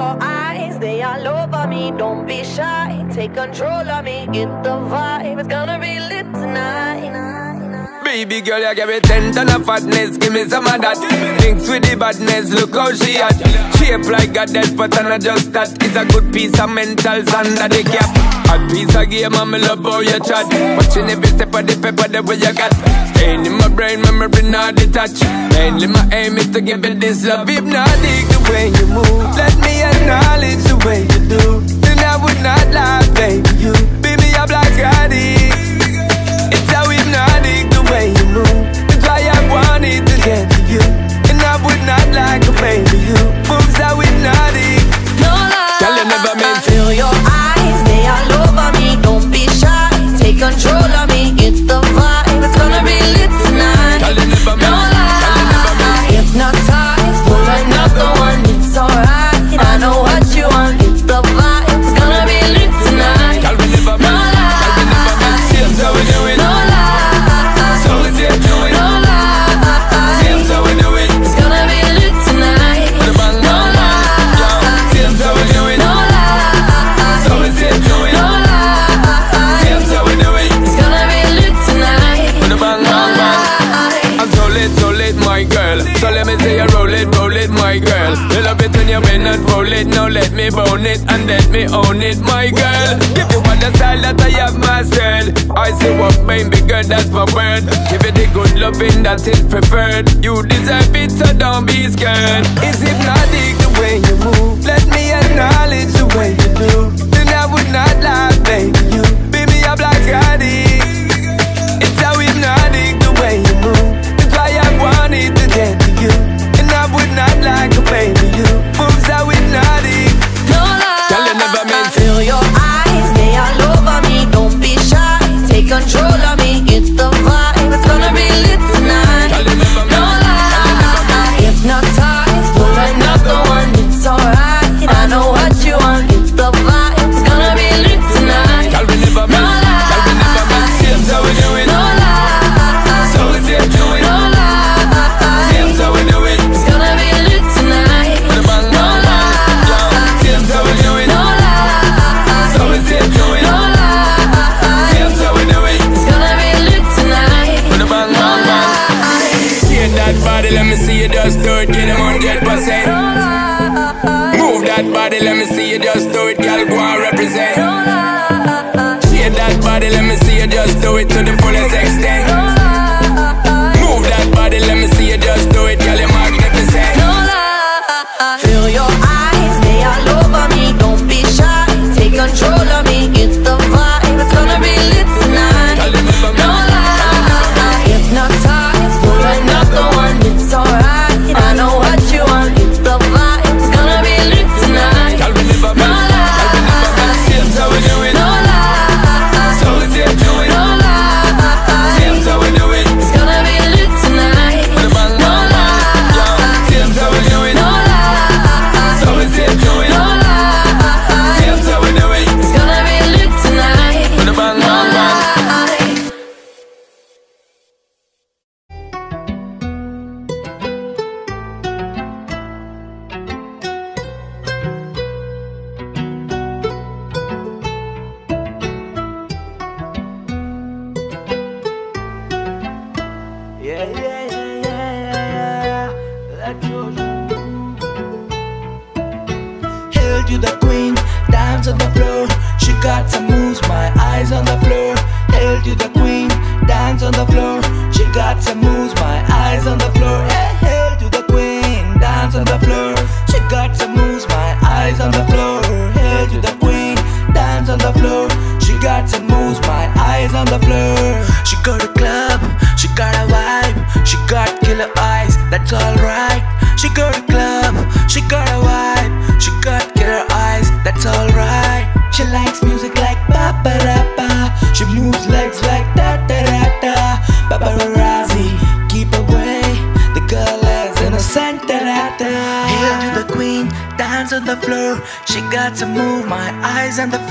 your eyes, they all over me. Don't be shy, take control of me. Get the vibe, it's gonna be lit tonight. Baby girl, you give me ten ton of fatness, give me some of that. Thinks with the badness, look how she at. Shape like a death, but I'm not just that. It's a good piece of mental under the cap. A piece of game, I'm love how you chat. Watching every step of the paper, the way you got. Staying in my brain, memory not detached. Mainly my aim is to give it this love. Hypnotic the way you move. Let me acknowledge the way you do. Then I would not lie, baby. Girl. You love it when you win and roll it. Now let me bone it and let me own it, my girl. Give you all the style that I have mastered. I say what baby girl, that's my word. Give it the good loving that is it preferred. You deserve it, so don't be scared. It's hypnotic the way you move. Let me acknowledge the way me see you just do it. Get. No lie. Move that body, let me see you just do it. Girl, go and represent. Shake that body, let me see you just do it to the fullest extent. Move that body, let me see you just do it, girl, you're magnificent. Feel your eyes, Yeah, yeah, yeah, yeah, yeah. Let your Hail to the queen, dance on the floor. She got some moves, my eyes on the floor. Hail to the queen, dance on the floor. She got some moves, my eyes on the floor. Hey, hail to the queen, dance on the floor. She got some moves, my eyes on the floor. Hail to the queen, dance on the floor. She got some moves, my eyes on the floor. She got a got eyes, that's alright. She got a club, she got a vibe, she got killer eyes, that's alright. She likes music like ba. She moves legs like da da da da. Paparazzi, keep away. The girl is innocent da da da. Hail to the queen, dance on the floor. She got to move, my eyes on the floor.